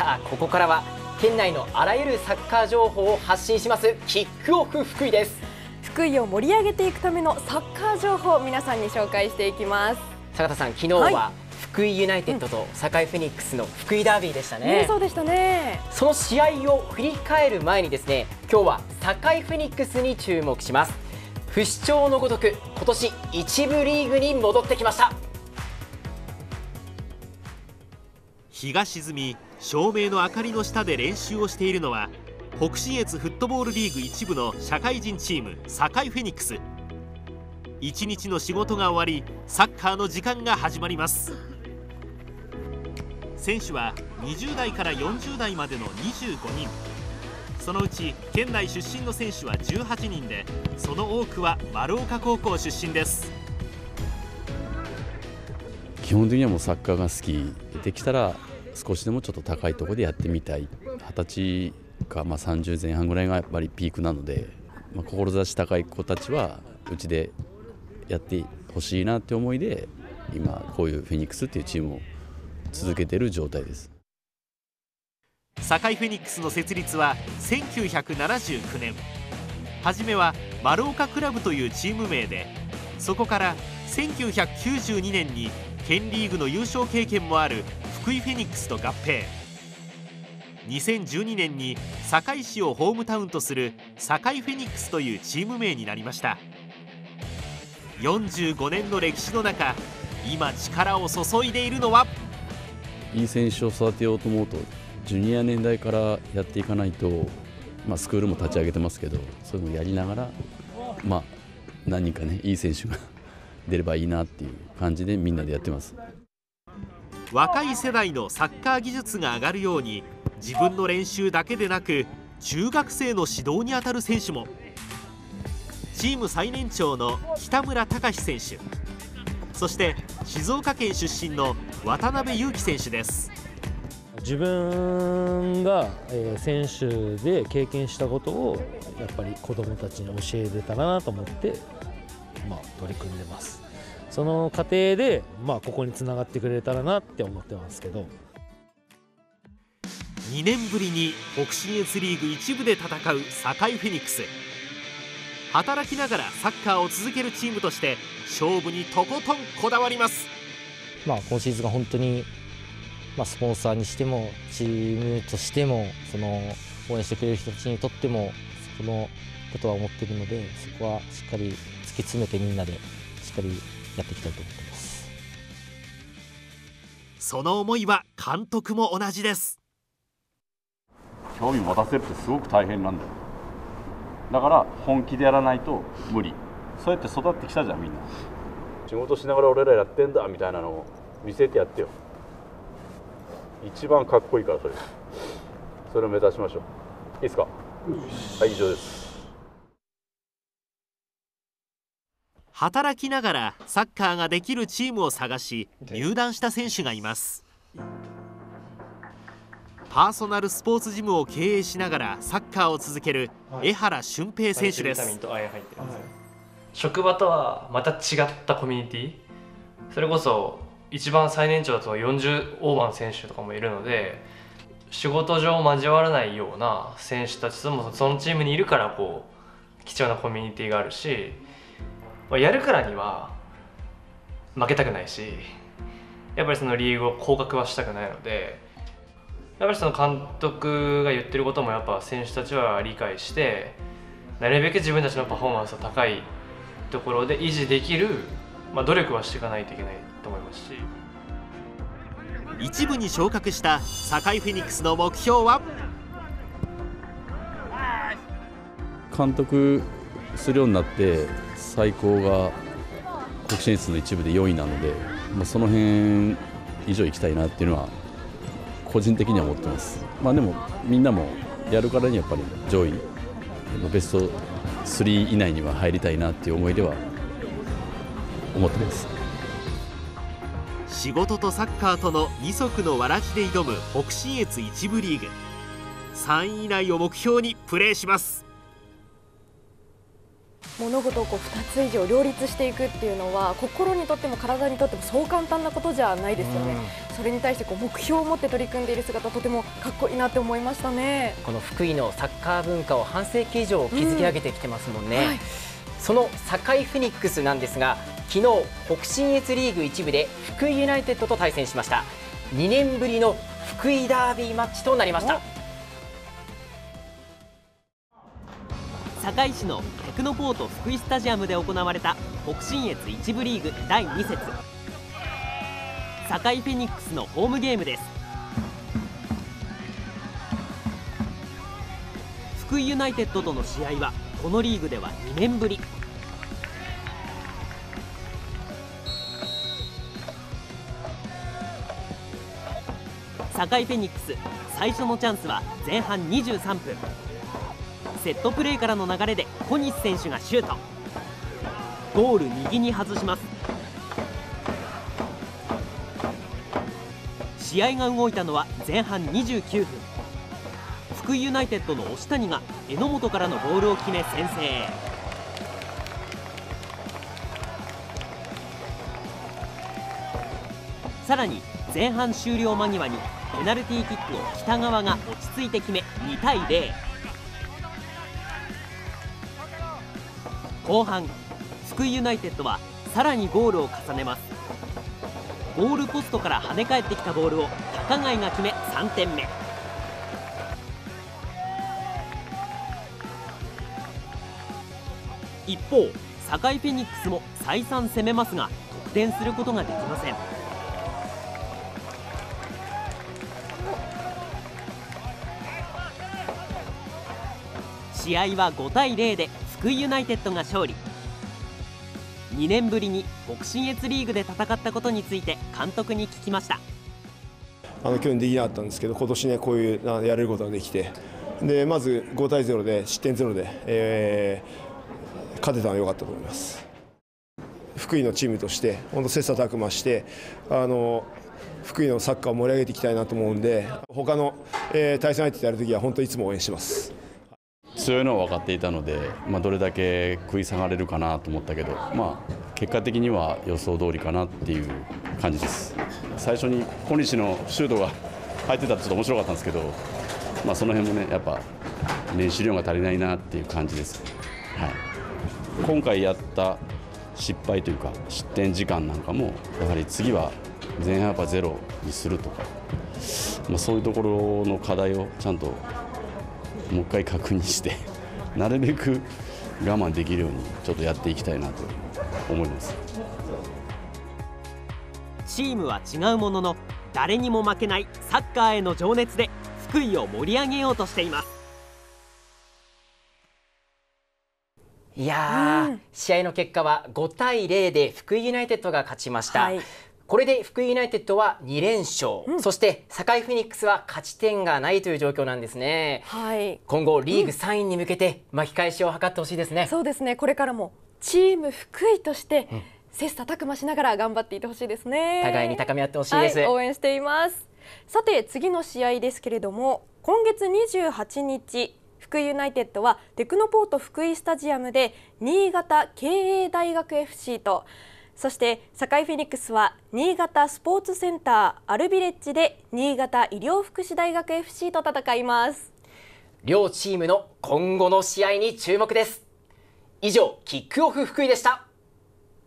さあここからは県内のあらゆるサッカー情報を発信しますキックオフ福井です。福井を盛り上げていくためのサッカー情報を皆さんに紹介していきます。坂田さん昨日は、福井ユナイテッドと堺フェニックスの福井ダービーでしたね、ねそうでしたね。その試合を振り返る前にですね今日は堺フェニックスに注目します。不死鳥のごとく今年一部リーグに戻ってきました。日が沈み照明の明かりの下で練習をしているのは北信越フットボールリーグ一部の社会人チーム堺フェニックス。一日の仕事が終わりサッカーの時間が始まります。選手は20代から40代までの25人。そのうち県内出身の選手は18人でその多くは丸岡高校出身です。基本的にはもうサッカーが好きできたら少しでもちょっと高いところでやってみたい。二十歳かまあ30前半ぐらいがやっぱりピークなので、まあ、志高い子たちはうちでやってほしいなって思いで今こういうフェニックスっていうチームを続けてる状態です。堺フェニックスの設立は1979年。初めは丸岡クラブというチーム名でそこから1992年に県リーグの優勝経験もある福井フェニックスと合併。2012年に堺市をホームタウンとする堺フェニックスというチーム名になりました。45年の歴史の中今力を注いでいるのは？いい選手を育てようと思うとジュニア年代からやっていかないと、まあ、スクールも立ち上げてますけどそういうのをやりながら、まあ、何人かねいい選手が出ればいいなっていう感じでみんなでやってます。若い世代のサッカー技術が上がるように自分の練習だけでなく中学生の指導にあたる選手も。チーム最年長の北村隆選手。そして静岡県出身の渡辺裕樹選手です。自分が選手で経験したことをやっぱり子どもたちに教えれたらなと思って、まあ、取り組んでます。その過程で、まあ、ここにつながってくれたらなって思ってますけど。2年ぶりに北信越リーグ一部で戦う堺フェニックス。働きながらサッカーを続けるチームとして勝負にとことんこだわります、まあ、今シーズンが本当に、まあ、スポンサーにしてもチームとしてもその応援してくれる人たちにとってもそのことは思っているのでそこはしっかり突き詰めてみんなでしっかりやっていきたいと思ってます。その思いは監督も同じです。興味持たせるってすごく大変なんだよ。だから本気でやらないと無理。そうやって育ってきたじゃんみんな。仕事しながら俺らやってんだみたいなのを見せてやってよ。一番かっこいいからそれ。それを目指しましょう。いいですか？はい以上です働きながらサッカーができるチームを探し入団した選手がいます。パーソナルスポーツジムを経営しながらサッカーを続ける江原俊平選手です、職場とはまた違ったコミュニティ。それこそ一番最年長だと40オーバーの選手とかもいるので仕事上交わらないような選手たちともそのチームにいるからこう貴重なコミュニティがあるしやるからには負けたくないしやっぱりそのリーグを降格はしたくないのでやっぱりその監督が言ってることもやっぱ選手たちは理解してなるべく自分たちのパフォーマンスが高いところで維持できる、まあ、努力はしていかないといけないと思いますし。一部に昇格した堺フェニックスの目標は？監督するようになって最高が国信越の一部で4位なので、まあ、その辺以上行きたいなっていうのは個人的には思ってます、まあ、でもみんなもやるからにやっぱり上位ベスト3以内には入りたいなっていう思いでは思ってます。仕事とサッカーとの二足のわらじで挑む北信越一部リーグ。3位以内を目標にプレーします。物事をこう2つ以上両立していくっていうのは心にとっても体にとってもそう簡単なことじゃないですよね、それに対してこう目標を持って取り組んでいる姿とてもかっこいいなって思いましたね。この福井のサッカー文化を半世紀以上築き上げてきてますもんね、うん。はい、その堺フェニックスなんですが昨日北信越リーグ一部で福井ユナイテッドと対戦しました。2年ぶりの福井ダービーマッチとなりました堺市のテクノポート福井スタジアムで行われた北信越一部リーグ第2節。堺フェニックスのホームゲームです。福井ユナイテッドとの試合はこのリーグでは2年ぶり。堺フェニックス最初のチャンスは前半23分。セットプレーからの流れで小西選手がシュート。ゴール右に外します。試合が動いたのは前半29分。福井ユナイテッドの押谷が榎本からのボールを決め先制。さらに前半終了間際にペナルティーキックを北川が落ち着いて決め2対0後半福井ユナイテッドはさらにゴールを重ねます。ゴールポストから跳ね返ってきたボールを高貝が決め3点目。一方堺フェニックスも再三攻めますが得点することができません。試合は5対0で福井ユナイテッドが勝利。2年ぶりに北信越リーグで戦ったことについて監督に聞きました。あの去年できなかったんですけど今年ねこういうやれることができて。でまず5対0で失点0で、えー、勝てたのは良かったと思います。福井のチームとして本当切磋琢磨してあの福井のサッカーを盛り上げていきたいなと思うんで他の、えー、対戦相手とやるときは本当いつも応援します。強いのは分かっていたので、まあ、どれだけ食い下がれるかなと思ったけど、まあ、結果的には予想通りかなっていう感じです。最初に小西のシュートが入ってたらちょっと面白かったんですけど、まあ、その辺もねやっぱ練習量が足りないなっていう感じです、はい、今回やった失敗というか失点時間なんかもやはり次は前半やっぱゼロにするとか、まあ、そういうところの課題をちゃんともう一回確認してなるべく我慢できるようにちょっとやっていきたいなと思います。チームは違うものの誰にも負けないサッカーへの情熱で福井を盛り上げようとしています。いやー、試合の結果は5対0で福井ユナイテッドが勝ちました、はいこれで福井ユナイテッドは2連勝、うん、そして堺フェニックスは勝ち点がないという状況なんですね、はい、今後リーグ3位に向けて巻き返しを図ってほしいですね、うん、そうですね。これからもチーム福井として切磋琢磨しながら頑張っていってほしいですね。互いに高め合ってほしいです、はい、応援しています。さて次の試合ですけれども今月28日福井ユナイテッドはテクノポート福井スタジアムで新潟経営大学 FC とそして堺フェニックスは新潟スポーツセンターアルビレッジで新潟医療福祉大学 FC と戦います。両チームの今後の試合に注目です。以上キックオフ福井でした。